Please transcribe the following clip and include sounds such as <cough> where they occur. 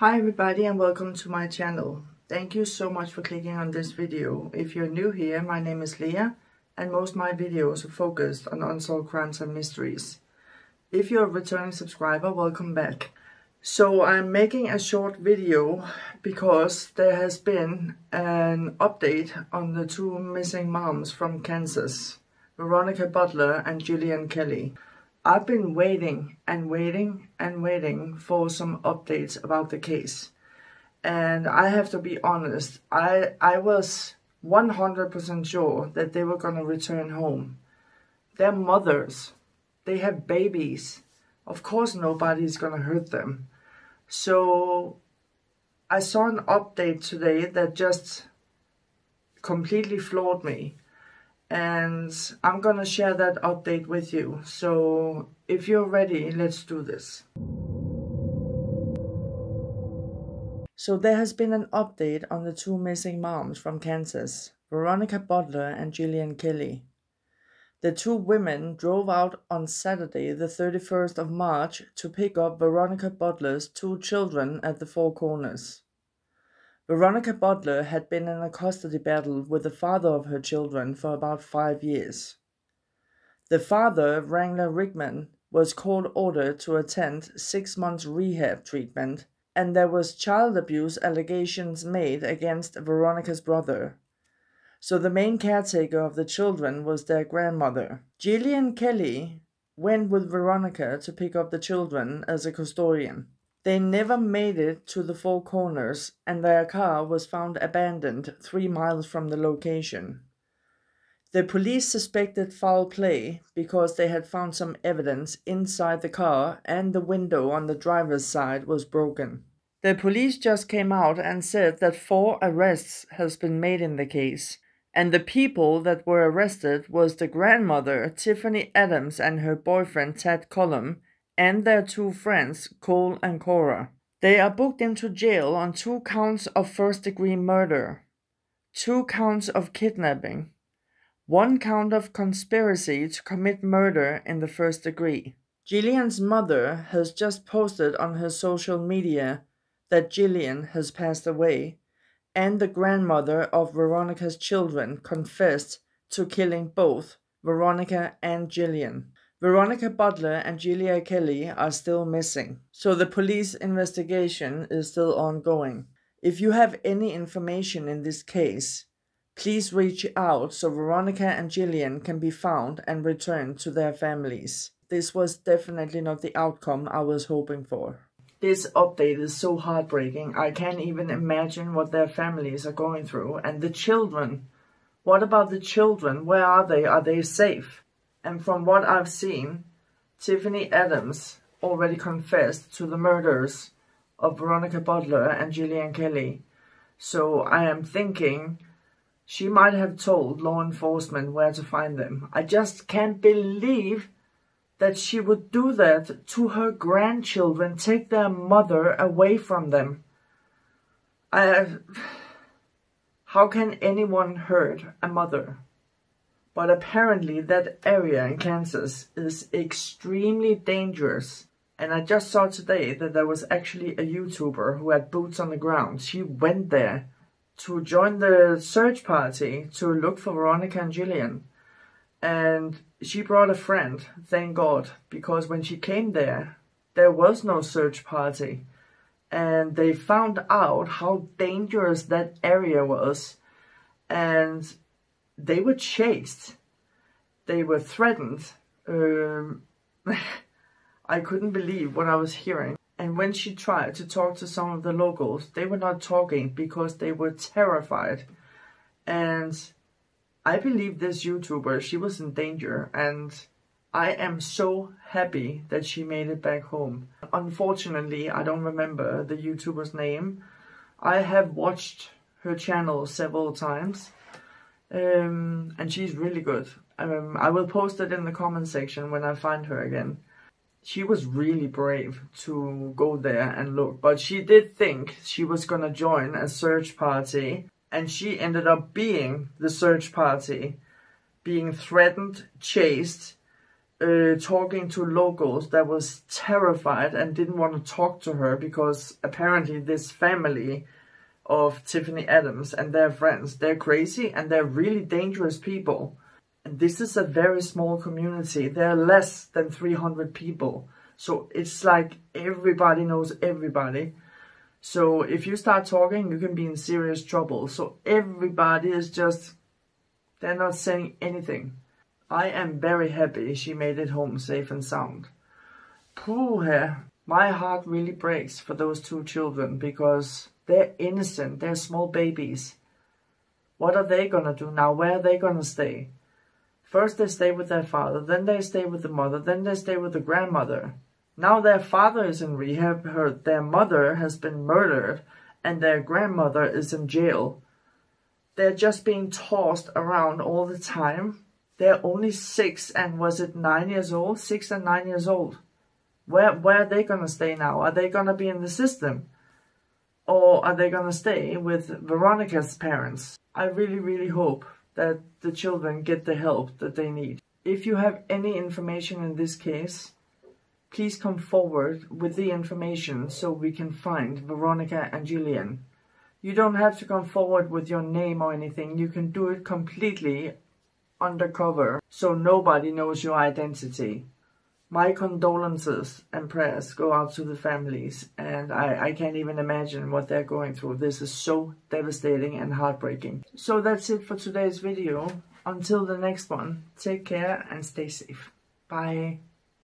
Hi everybody and welcome to my channel. Thank you so much for clicking on this video. If you're new here, my name is Leah and most of my videos are focused on unsolved crimes and mysteries. If you're a returning subscriber, welcome back. So I'm making a short video because there has been an update on the two missing moms from Kansas, Veronica Butler and Jillian Kelley. I've been waiting and waiting and waiting for some updates about the case. And I have to be honest, I, I was 100% sure that they were going to return home. They're mothers. They have babies. Of course nobody's going to hurt them. So I saw an update today that just completely floored me and I'm gonna share that update with you. So if you're ready, let's do this. So there has been an update on the two missing moms from Kansas, Veronica Butler and Jillian Kelley. The two women drove out on Saturday, the 31st of March, to pick up Veronica Butler's two children at the Four Corners. Veronica Butler had been in a custody battle with the father of her children for about five years. The father, Wrangler Rickman, was court ordered to attend six months rehab treatment, and there was child abuse allegations made against Veronica's brother. So the main caretaker of the children was their grandmother. Jillian Kelley went with Veronica to pick up the children as a custodian. They never made it to the Four Corners, and their car was found abandoned three miles from the location. The police suspected foul play because they had found some evidence inside the car and the window on the driver's side was broken. The police just came out and said that four arrests has been made in the case, and the people that were arrested was the grandmother Tiffany Adams and her boyfriend Ted Cullum and their two friends, Cole and Cora. They are booked into jail on two counts of first degree murder, two counts of kidnapping, one count of conspiracy to commit murder in the first degree. Jillian's mother has just posted on her social media that Jillian has passed away, and the grandmother of Veronica's children confessed to killing both Veronica and Jillian. Veronica Butler and Julia Kelly are still missing, so the police investigation is still ongoing. If you have any information in this case, please reach out so Veronica and Jillian can be found and returned to their families. This was definitely not the outcome I was hoping for. This update is so heartbreaking. I can't even imagine what their families are going through. And the children. What about the children? Where are they? Are they safe? And from what I've seen, Tiffany Adams already confessed to the murders of Veronica Butler and Jillian Kelley. So I am thinking she might have told law enforcement where to find them. I just can't believe that she would do that to her grandchildren, take their mother away from them. I, <sighs> how can anyone hurt a mother? But apparently that area in Kansas is extremely dangerous. And I just saw today that there was actually a YouTuber who had boots on the ground. She went there to join the search party to look for Veronica and Jillian. And she brought a friend, thank God, because when she came there, there was no search party. And they found out how dangerous that area was. And they were chased. They were threatened. Um, <laughs> I couldn't believe what I was hearing. And when she tried to talk to some of the locals, they were not talking because they were terrified. And I believe this YouTuber, she was in danger. And I am so happy that she made it back home. Unfortunately, I don't remember the YouTuber's name. I have watched her channel several times um, and she's really good. Um, I will post it in the comment section when I find her again. She was really brave to go there and look, but she did think she was gonna join a search party, and she ended up being the search party, being threatened, chased, uh, talking to locals that was terrified and didn't want to talk to her because apparently this family of Tiffany Adams and their friends, they're crazy and they're really dangerous people. And this is a very small community. There are less than 300 people. So it's like everybody knows everybody. So if you start talking, you can be in serious trouble. So everybody is just, they're not saying anything. I am very happy she made it home safe and sound. Pooh, my heart really breaks for those two children because they're innocent, they're small babies. What are they gonna do now? Where are they gonna stay? First they stay with their father, then they stay with the mother, then they stay with the grandmother. Now their father is in rehab, her, their mother has been murdered, and their grandmother is in jail. They're just being tossed around all the time they're only six and was it nine years old? Six and nine years old. Where, where are they going to stay now? Are they going to be in the system? Or are they going to stay with Veronica's parents? I really, really hope that the children get the help that they need. If you have any information in this case, please come forward with the information so we can find Veronica and Julian. You don't have to come forward with your name or anything. You can do it completely undercover so nobody knows your identity. My condolences and prayers go out to the families and I, I can't even imagine what they're going through. This is so devastating and heartbreaking. So that's it for today's video. Until the next one, take care and stay safe. Bye.